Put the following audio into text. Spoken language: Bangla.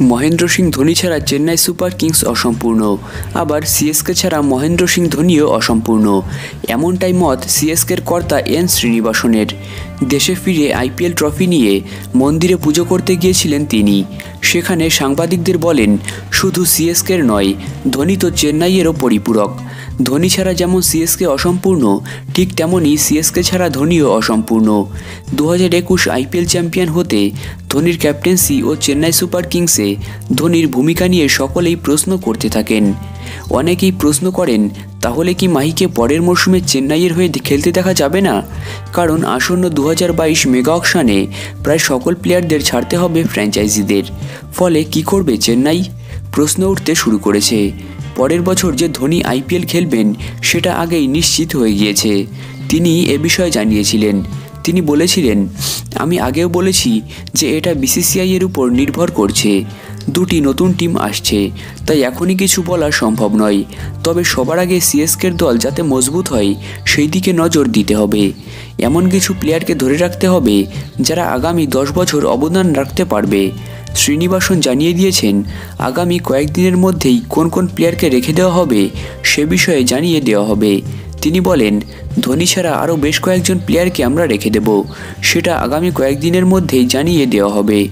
মহেন্দ্র সিং ধোনি ছাড়া চেন্নাই সুপার কিংস অসম্পূর্ণ। আবার সিএসকে ছাড়া মহেন্দ্র সিং ধোনিও অসম্পূর্ণ। এমনটাই মত সিএসকের কর্তা এন শ্রীনিবাসনের। দেশে ফিরে আইপিএল ট্রফি নিয়ে মন্দিরে পুজো করতে গিয়েছিলেন তিনি। সেখানে সাংবাদিকদের বলেন, শুধু সিএসকের নয়, ধোনি তো চেন্নাইয়েরও পরিপূরক। ধোনি ছাড়া যেমন সিএসকে অসম্পূর্ণ, ঠিক তেমনই সিএসকে ছাড়া ধোনিও অসম্পূর্ণ। দু হাজার একুশ আইপিএল চ্যাম্পিয়ন হতে ধোনির ক্যাপ্টেন্সি ও চেন্নাই সুপার কিংসে ধোনির ভূমিকা নিয়ে সকলেই প্রশ্ন করতে থাকেন। অনেকেই প্রশ্ন করেন, তাহলে কি মাহিকে পরের মরশুমে চেন্নাইয়ের হয়ে খেলতে দেখা যাবে না? কারণ আসন্ন দু বাইশ মেগা অকশানে প্রায় সকল প্লেয়ারদের ছাড়তে হবে ফ্র্যাঞ্চাইজিদের। ফলে কি করবে চেন্নাই? প্রশ্ন উঠতে শুরু করেছে। পরের বছর যে ধোনি আইপিএল খেলবেন, সেটা আগেই নিশ্চিত হয়ে গিয়েছে। তিনি এ বিষয়ে জানিয়েছিলেন। তিনি বলেছিলেন, আমি আগেও বলেছি যে এটা বিসিসিআই এর উপর নির্ভর করছে। দুটি নতুন টিম আসছে। তাই এখনই কিছু বলা সম্ভব নয়। তবে সবার আগে সিএসকের দল যাতে মজবুত হয়, সেই দিকে নজর দিতে হবে। এমন কিছু প্লেয়ারকে ধরে রাখতে হবে, যারা আগামী দশ বছর অবদান রাখতে পারবে। শ্রীনিবাসন জানিয়ে দিয়েছেন, আগামী কয়েকদিনের মধ্যেই কোন কোন প্লেয়ারকে রেখে দেওয়া হবে সে বিষয়ে জানিয়ে দেওয়া হবে। তিনি বলেন, ধোনি ছাড়া আরও বেশ কয়েকজন প্লেয়ারকে আমরা রেখে দেব, সেটা আগামী কয়েকদিনের মধ্যেই জানিয়ে দেওয়া হবে।